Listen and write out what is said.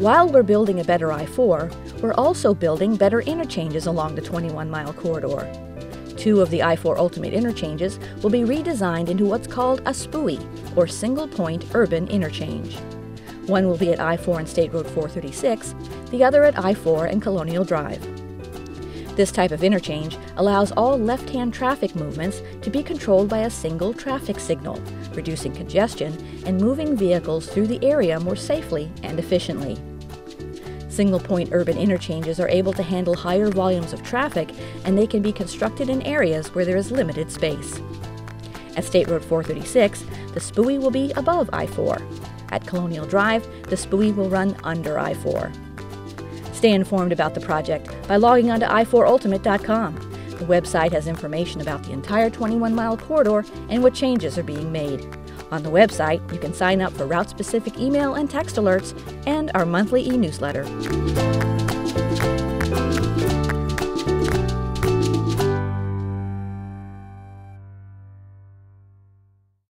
While we're building a better I 4, we're also building better interchanges along the 21 mile corridor. Two of the I 4 Ultimate interchanges will be redesigned into what's called a SPUI, or Single Point Urban Interchange. One will be at I 4 and State Road 436, the other at I 4 and Colonial Drive. This type of interchange allows all left hand traffic movements to be controlled by a single traffic signal, reducing congestion and moving vehicles through the area more safely and efficiently. Single point urban interchanges are able to handle higher volumes of traffic and they can be constructed in areas where there is limited space. At State Road 436, the SPUI will be above I 4. At Colonial Drive, the SPUI will run under I 4. Stay informed about the project by logging on to i4ultimate.com. The website has information about the entire 21 mile corridor and what changes are being made. On the website, you can sign up for route specific email and text alerts and our monthly e newsletter.